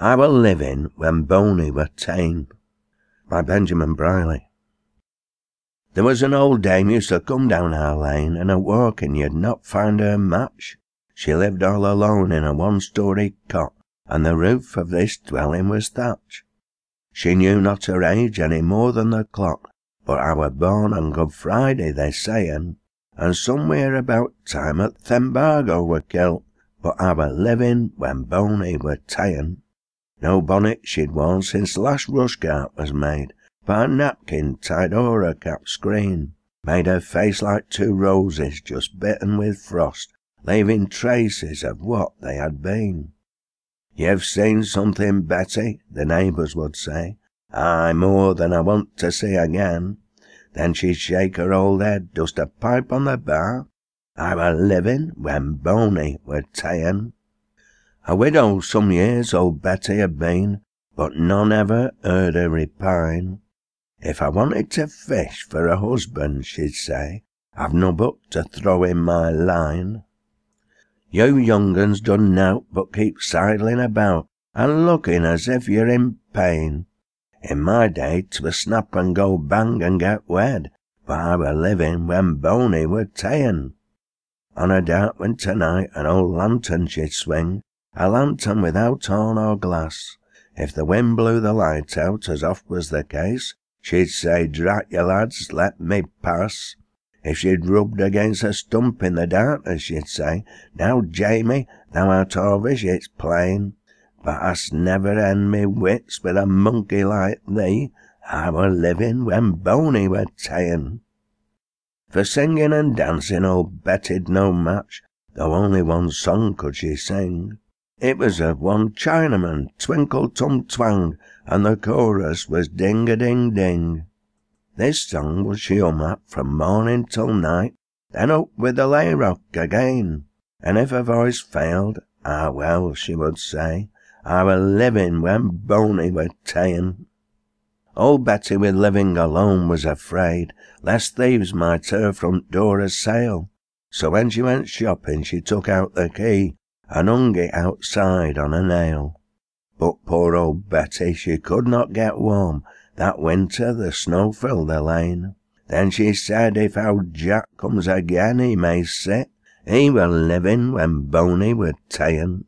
I were living when Boney were ta'en. By Benjamin Brierley. There was an old dame used to come down our lane, and a walking you'd not find her match. She lived all alone in a one-story cot, and the roof of this dwelling was thatch. She knew not her age any more than the clock, but I were born on Good Friday, they sayin', and somewhere about time at Thembargo were kilt, but I were living when Boney were ta'en. No bonnet she'd worn since the last rush cart was made, but a napkin tied o'er her cap screen made her face like two roses just bitten with frost, leaving traces of what they had been. You've seen something, Betty, the neighbours would say. Aye, more than I want to see again. Then she'd shake her old head, dust a pipe on the bar. I were living when Boney were ta'en. A widow some years old Betty had been, but none ever heard her repine. If I wanted to fish for a husband, she'd say, I've no but to throw in my line. You young uns done nowt but keep sidling about and looking as if you're in pain. In my day 'twas snap and go bang and get wed, but I were living when Boney were ta'en. On a dark winter night an old lantern she'd swing, a lantern without horn or glass. If the wind blew the light out, as oft was the case, she'd say, Drat you lads, let me pass. If she'd rubbed against a stump in the darkness, she'd say, Now, Jamie, thou art orvish, it's plain, but hast never end me wits with a monkey like thee. I were living when Boney were ta'en. For singing and dancing oh, old Betty'd no match, though only one song could she sing. It was of one Chinaman, twinkle tum twang, and the chorus was ding a ding ding. This song was she hum at from morning till night, then up with the layrock again. And if her voice failed, ah well, she would say, I were living when Boney were ta'en. Old Betty with living alone was afraid lest thieves might her front door assail. So when she went shopping she took out the key and hung it outside on a nail. But poor old Betty, she could not get warm, that winter the snow filled the lane. Then she said if old Jack comes again he may sit, he were living when Boney were ta'en.